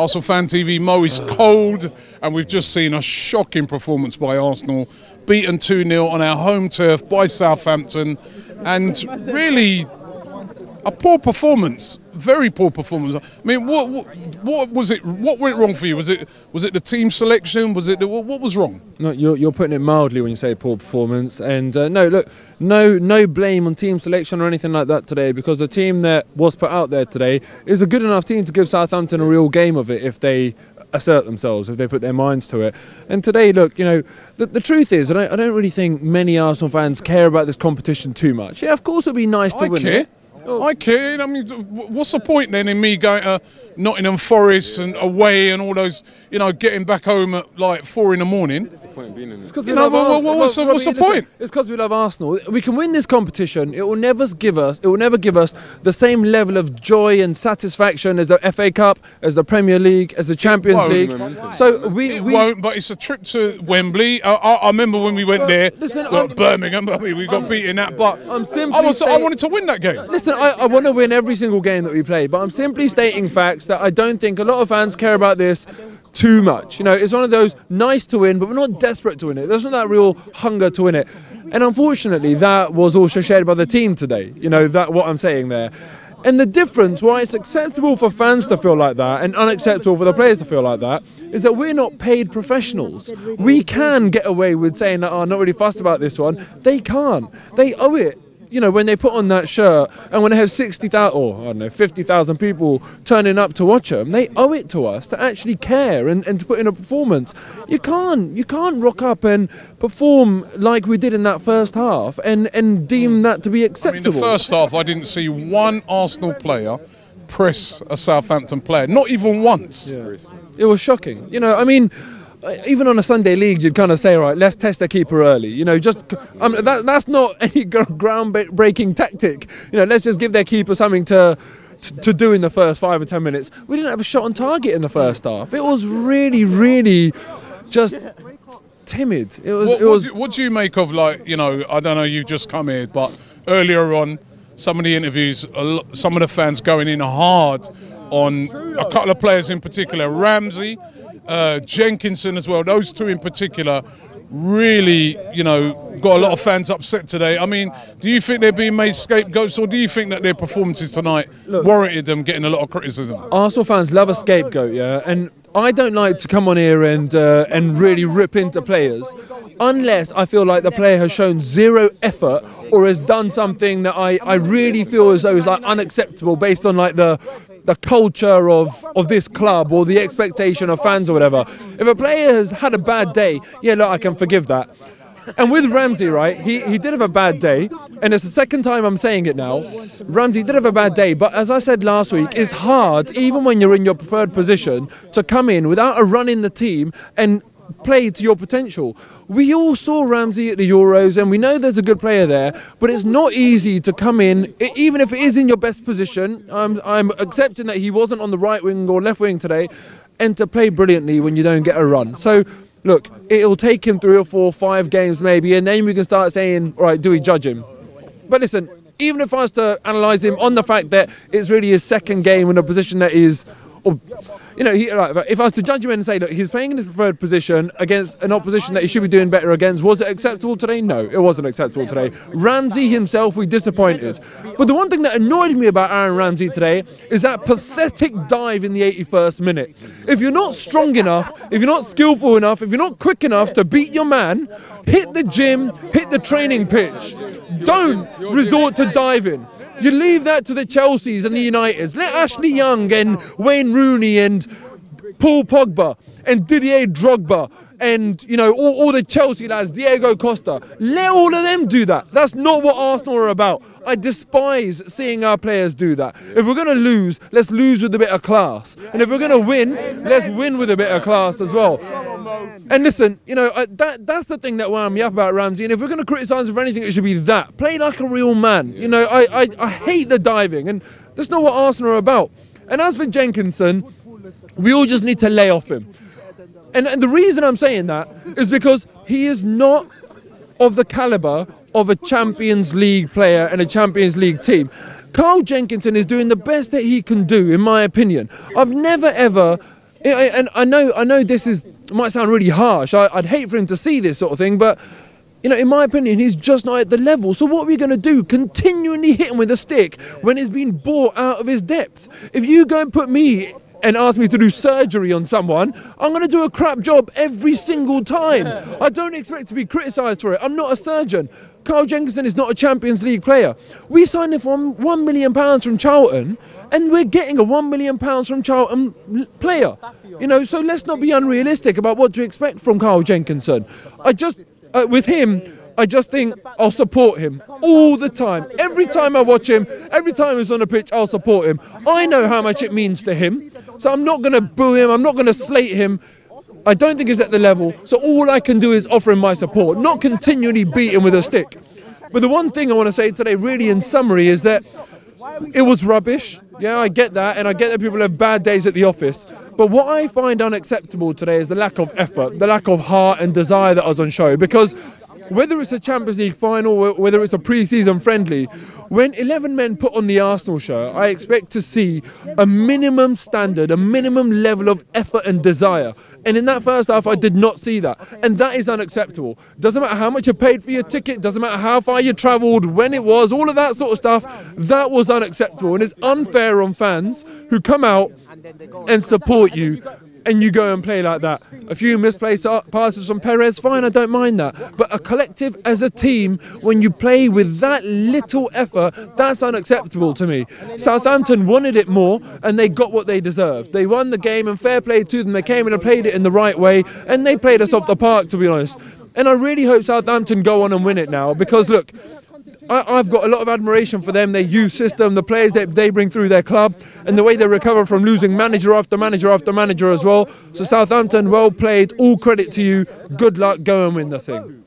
Arsenal Fan TV. Mo is cold, and we've just seen a shocking performance by Arsenal, beaten 2 0 on our home turf by Southampton, and really a poor performance, very poor performance. I mean, what, what, what was it? What went wrong for you? Was it was it the team selection? Was it the, what, was wrong? No, you're, you're putting it mildly when you say poor performance. And uh, no, look, no no blame on team selection or anything like that today because the team that was put out there today is a good enough team to give Southampton a real game of it if they assert themselves, if they put their minds to it. And today, look, you know, the, the truth is, I don't, I don't really think many Arsenal fans care about this competition too much. Yeah, of course it'd be nice to I win care. it. Oh. I care. I mean, what's the point then in me going to Nottingham Forest and away and all those, you know, getting back home at like four in the morning? It's 'cause You we know, love but Ar- what- what's the- Robbie, what's the listen, point? It's because we love Arsenal. We can win this competition. It will never give us. It will never give us the same level of joy and satisfaction as the FA Cup, as the Premier League, as the Champions. League. So we, It we won't, but it's a trip to Wembley. I, I, I remember when we went there, listen, well, Birmingham, I mean, we got beaten that, but I'm simply I, was, I wanted to win that game. Listen, I, I want to win every single game that we play, but I'm simply stating facts that I don't think a lot of fans care about this too much. You know, it's one of those nice to win, but we're not desperate to win it. There's not that real hunger to win it. And unfortunately, that was also shared by the team today. You know, that what I'm saying there. And the difference, why it's acceptable for fans to feel like that and unacceptable for the players to feel like that, is that we're not paid professionals. We can get away with saying that, oh, I'm not really fussed about this one. They can't. They owe it you know, when they put on that shirt and when they have 60,000 or I don't know, 50,000 people turning up to watch them, they owe it to us to actually care and, and to put in a performance. You can't, you can't rock up and perform like we did in that first half and, and deem hmm. that to be I mean, acceptable. the first half, I didn't see one Arsenal player press a Southampton player, not even once. It was shocking. You know, I mean, Uh, even on a Sunday league, you'd kind of say, right, let's test the keeper early. You know, just I mean, that, that's not any gr- ground-breaking tactic. You know, let's just give their keeper something to. To, to do in the first five or ten minutes, we didn't have a shot on target in the first half. It was really, really just timid. It was. What, it what do, what do you make of like you know? I don't know. You've just come here, but earlier on, some of the interviews, some of the fans going in hard on a couple of players in particular, Ramsey, uh, Jenkinson as well. Those two in particular really, you know, got a lot of fans upset today. I mean, do you think they're being made scapegoats, or do you think that their performances tonight warranted them getting a lot of criticism? Arsenal fans love a scapegoat, yeah, and I don't like to come on here and uh, and really rip into players unless I feel like the player has shown zero effort or has done something that I, I really feel as though is like unacceptable based on like the the culture of, of this club or the expectation of fans or whatever. If a player has had a bad day, yeah, look, I can forgive that. And with Ramsey, right, he, he did have a bad day, and it's the second time I'm saying it now. Ramsey did have a bad day, but as I said last week, it's hard, even when you're in your preferred position, to come in without a run in the team and play to your potential. We all saw Ramsey at the Euros, and we know there's a good player there, but it's not easy to come in, even if it is in your best position. I'm, I'm accepting that he wasn't on the right wing or left wing today, and to play brilliantly when you don't get a run. So, look, it'll take him three or four, five games maybe, and then we can start saying, all right, do we judge him? But listen, even if I was to analyse him on the fact that it's really his second game in a position that is, or, you know, he, like, if I was to judge him and say, look, he's playing in his preferred position against an opposition that he should be doing better against, was it acceptable today? No, it wasn't acceptable today. Ramsey himself, we disappointed. But the one thing that annoyed me about Aaron Ramsey today is that pathetic dive in the 81st minute. If you're not strong enough, if you're not skillful enough, if you're not quick enough to beat your man, hit the gym, hit the training pitch. Don't resort to diving. You leave that to the Chelseas and the Uniteds. Let Ashley Young and Wayne Rooney and Paul Pogba and Didier Drogba and you know all, all the Chelsea lads, Diego Costa. Let all of them do that. That's not what Arsenal are about. I despise seeing our players do that. If we're gonna lose, let's lose with a bit of class. And if we're gonna win, let's win with a bit of class as well. And listen, you know that that's the thing that wound me up about Ramsey. And if we're gonna criticise him for anything, it should be that. Play like a real man. You know, I I, I hate the diving, and that's not what Arsenal are about. And as for Jenkinson, we all just need to lay off him. And, and the reason I'm saying that is because he is not of the caliber of a Champions League player and a Champions League team. Carl Jenkinson is doing the best that he can do, in my opinion. I've never ever and I know, I know this is might sound really harsh. I, I'd hate for him to see this sort of thing, but you know, in my opinion, he's just not at the level. So what are we going to do? Continually hit him with a stick when he's been bought out of his depth. If you go and put me and ask me to do surgery on someone, I'm going to do a crap job every single time. I don't expect to be criticised for it. I'm not a surgeon. Carl Jenkinson is not a Champions League player. We signed him for one million pounds from Charlton, and we're getting a one million pounds from Charlton player. You know, so let's not be unrealistic about what to expect from Carl Jenkinson. I just, uh, with him. I just think I'll support him all the time. Every time I watch him, every time he's on the pitch, I'll support him. I know how much it means to him, so I'm not going to boo him. I'm not going to slate him. I don't think he's at the level, so all I can do is offer him my support, not continually beat him with a stick. But the one thing I want to say today, really in summary, is that it was rubbish. Yeah, I get that, and I get that people have bad days at the office. But what I find unacceptable today is the lack of effort, the lack of heart and desire that I was on show. Because whether it's a Champions League final, whether it's a pre-season friendly, when 11 men put on the Arsenal shirt, I expect to see a minimum standard, a minimum level of effort and desire. And in that first half, I did not see that. And that is unacceptable. Doesn't matter how much you paid for your ticket, doesn't matter how far you travelled, when it was, all of that sort of stuff. That was unacceptable. And it's unfair on fans who come out and support you and you go and play like that. A few misplaced passes from Perez, fine, I don't mind that. But a collective as a team, when you play with that little effort, that's unacceptable to me. Southampton wanted it more and they got what they deserved. They won the game and fair play to them. They came and played it in the right way and they played us off the park, to be honest. And I really hope Southampton go on and win it now because, look, I, I've got a lot of admiration for them, their youth system, the players that they bring through their club, and the way they recover from losing manager after manager after manager as well. So, Southampton, well played. All credit to you. Good luck. Go and win the thing.